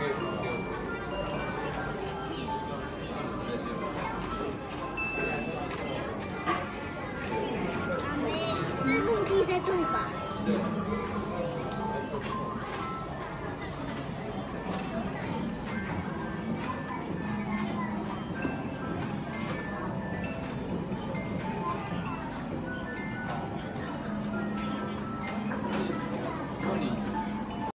是陆地在动吧。